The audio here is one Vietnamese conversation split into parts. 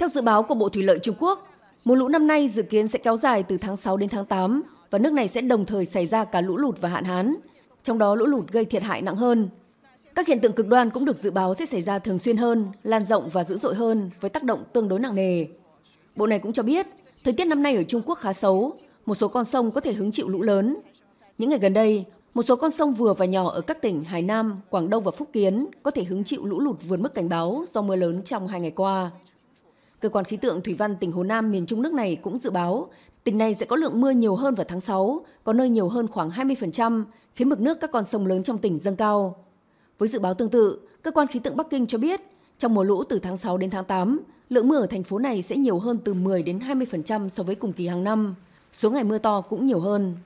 Theo dự báo của Bộ Thủy lợi Trung Quốc, mùa lũ năm nay dự kiến sẽ kéo dài từ tháng 6 đến tháng 8 và nước này sẽ đồng thời xảy ra cả lũ lụt và hạn hán, trong đó lũ lụt gây thiệt hại nặng hơn. Các hiện tượng cực đoan cũng được dự báo sẽ xảy ra thường xuyên hơn, lan rộng và dữ dội hơn với tác động tương đối nặng nề. Bộ này cũng cho biết, thời tiết năm nay ở Trung Quốc khá xấu, một số con sông có thể hứng chịu lũ lớn. Những ngày gần đây, một số con sông vừa và nhỏ ở các tỉnh Hải Nam, Quảng Đông và Phúc Kiến có thể hứng chịu lũ lụt vượt mức cảnh báo do mưa lớn trong hai ngày qua. Cơ quan khí tượng thủy văn tỉnh Hồ Nam miền Trung nước này cũng dự báo tỉnh này sẽ có lượng mưa nhiều hơn vào tháng 6, có nơi nhiều hơn khoảng 20%, khiến mực nước các con sông lớn trong tỉnh dâng cao. Với dự báo tương tự, cơ quan khí tượng Bắc Kinh cho biết, trong mùa lũ từ tháng 6 đến tháng 8, lượng mưa ở thành phố này sẽ nhiều hơn từ 10 đến 20% so với cùng kỳ hàng năm. Số ngày mưa to cũng nhiều hơn.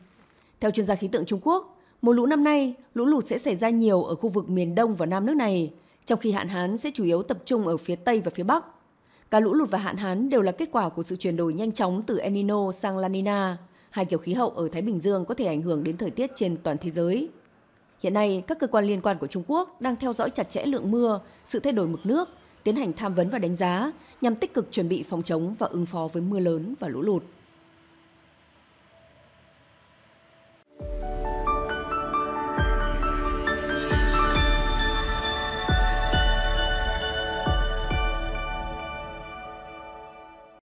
Theo chuyên gia khí tượng Trung Quốc, mùa lũ năm nay, lũ lụt sẽ xảy ra nhiều ở khu vực miền Đông và Nam nước này, trong khi hạn hán sẽ chủ yếu tập trung ở phía Tây và phía Bắc. Cả lũ lụt và hạn hán đều là kết quả của sự chuyển đổi nhanh chóng từ El Nino sang La Nina, hai kiểu khí hậu ở Thái Bình Dương có thể ảnh hưởng đến thời tiết trên toàn thế giới. Hiện nay, các cơ quan liên quan của Trung Quốc đang theo dõi chặt chẽ lượng mưa, sự thay đổi mực nước, tiến hành tham vấn và đánh giá nhằm tích cực chuẩn bị phòng chống và ứng phó với mưa lớn và lũ lụt.